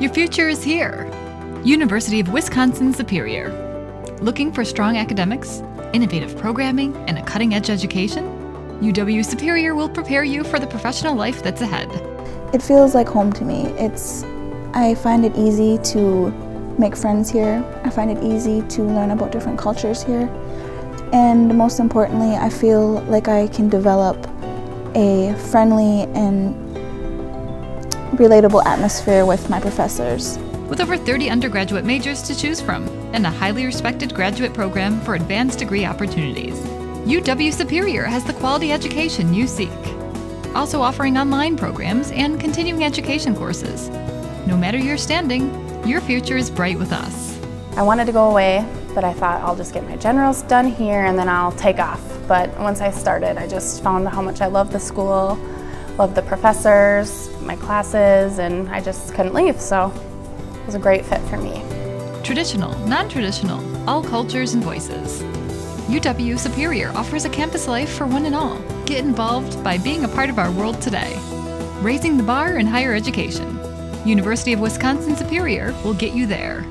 Your future is here. University of Wisconsin Superior. Looking for strong academics, innovative programming, and a cutting edge education? UW Superior will prepare you for the professional life that's ahead. It feels like home to me. It's I find it easy to make friends here. I find it easy to learn about different cultures here. And most importantly, I feel like I can develop a friendly and relatable atmosphere with my professors. With over 30 undergraduate majors to choose from and a highly respected graduate program for advanced degree opportunities, UW Superior has the quality education you seek. Also offering online programs and continuing education courses. No matter your standing, your future is bright with us. I wanted to go away, but I thought I'll just get my generals done here and then I'll take off. But once I started, I just found how much I love the school, love the professors, my classes, and I just couldn't leave, so it was a great fit for me. Traditional, non-traditional, all cultures and voices. UW Superior offers a campus life for one and all. Get involved by being a part of our world today. Raising the bar in higher education. University of Wisconsin Superior will get you there.